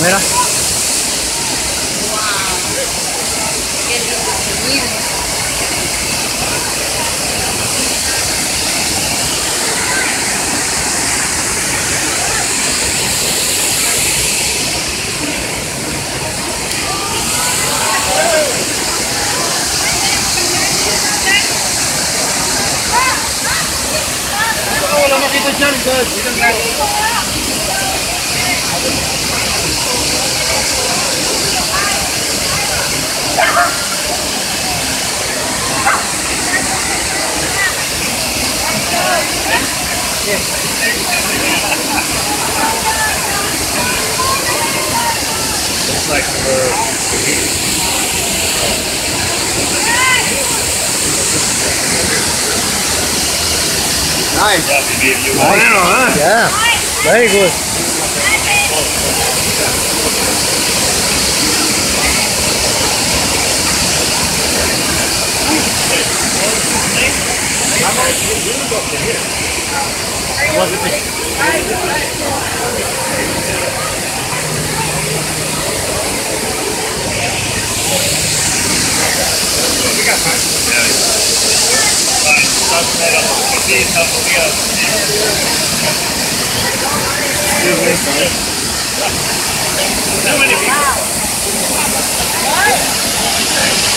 Mira. Wala makita dyan, guys. Dito na. Looks like for Nice. yeah, maybe if you Bueno, huh? Yeah. Very good. How many people?